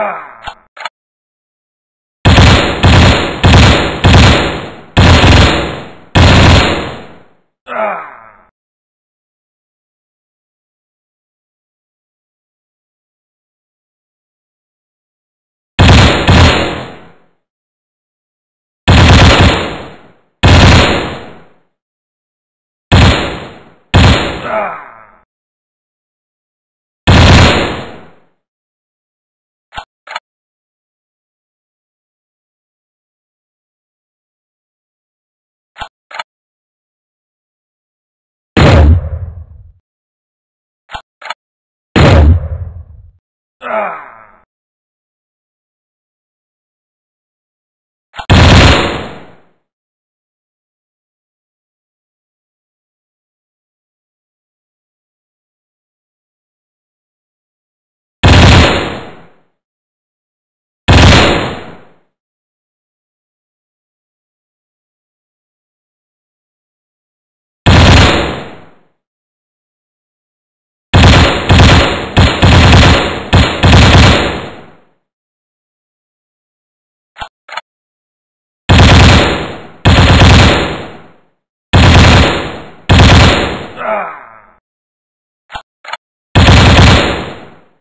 Ah! Ah!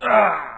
啊